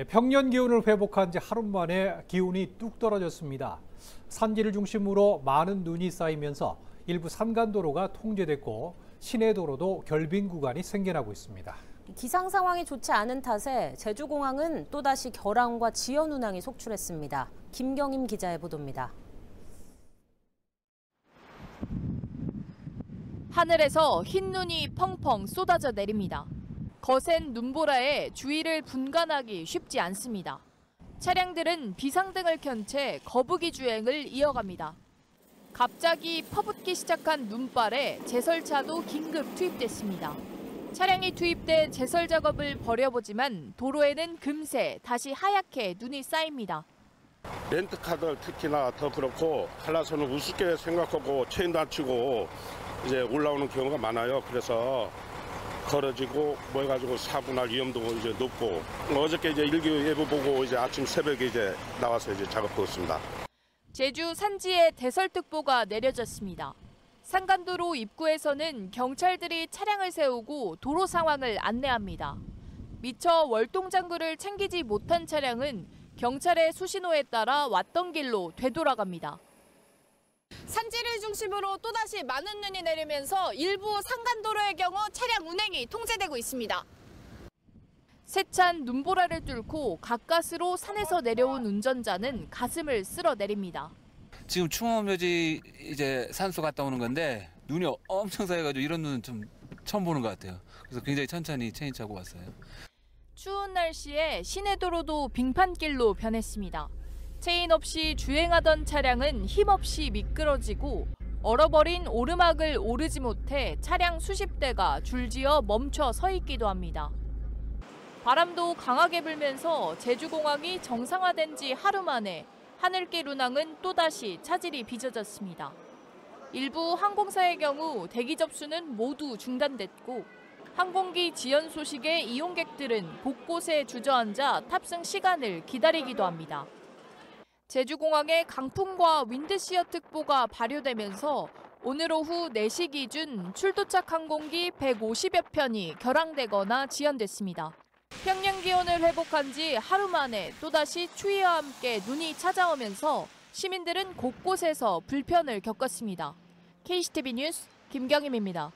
네, 평년 기온을 회복한 지 하루 만에 기온이 뚝 떨어졌습니다. 산지를 중심으로 많은 눈이 쌓이면서 일부 산간도로가 통제됐고 시내 도로도 결빙 구간이 생겨나고 있습니다. 기상 상황이 좋지 않은 탓에 제주공항은 또다시 결항과 지연 운항이 속출했습니다. 김경임 기자의 보도입니다. 하늘에서 흰 눈이 펑펑 쏟아져 내립니다. 거센 눈보라에 주위를 분간하기 쉽지 않습니다. 차량들은 비상등을 켠 채 거북이 주행을 이어갑니다. 갑자기 퍼붓기 시작한 눈발에 제설차도 긴급 투입됐습니다. 차량이 투입돼 제설 작업을 벌여보지만 도로에는 금세 다시 하얗게 눈이 쌓입니다. 렌트카들 특히나 더 그렇고 한라산은 우습게 생각하고 체인도 안 치고 이제 올라오는 경우가 많아요. 그래서 걸어지고 뭐 해가지고 사고 날 위험도 이제 높고 어저께 이제 일기 예보 보고 이제 아침 새벽에 이제 나와서 이제 작업하고 있습니다. 제주 산지에 대설특보가 내려졌습니다. 산간도로 입구에서는 경찰들이 차량을 세우고 도로 상황을 안내합니다. 미처 월동장구를 챙기지 못한 차량은 경찰의 수신호에 따라 왔던 길로 되돌아갑니다. 산지를 중심으로 또다시 많은 눈이 내리면서 일부 산간도로의 경우 차량 운행이 통제되고 있습니다. 세찬 눈보라를 뚫고 가까스로 산에서 내려온 운전자는 가슴을 쓸어내립니다. 지금 충암여지 이제 산소 갔다 오는 건데 눈이 엄청 쌓여가지고 이런 눈은 좀 처음 보는 것 같아요. 그래서 굉장히 천천히 체인 차고 왔어요. 추운 날씨에 시내 도로도 빙판길로 변했습니다. 체인 없이 주행하던 차량은 힘없이 미끄러지고 얼어버린 오르막을 오르지 못해 차량 수십 대가 줄지어 멈춰 서 있기도 합니다. 바람도 강하게 불면서 제주공항이 정상화된 지 하루 만에 하늘길 운항은 또다시 차질이 빚어졌습니다. 일부 항공사의 경우 대기 접수는 모두 중단됐고 항공기 지연 소식에 이용객들은 곳곳에 주저앉아 탑승 시간을 기다리기도 합니다. 제주공항에 강풍과 윈드시어 특보가 발효되면서 오늘 오후 4시 기준 출도착 항공기 150여 편이 결항되거나 지연됐습니다. 평년 기온을 회복한 지 하루 만에 또다시 추위와 함께 눈이 찾아오면서 시민들은 곳곳에서 불편을 겪었습니다. KCTV 뉴스 김경임입니다.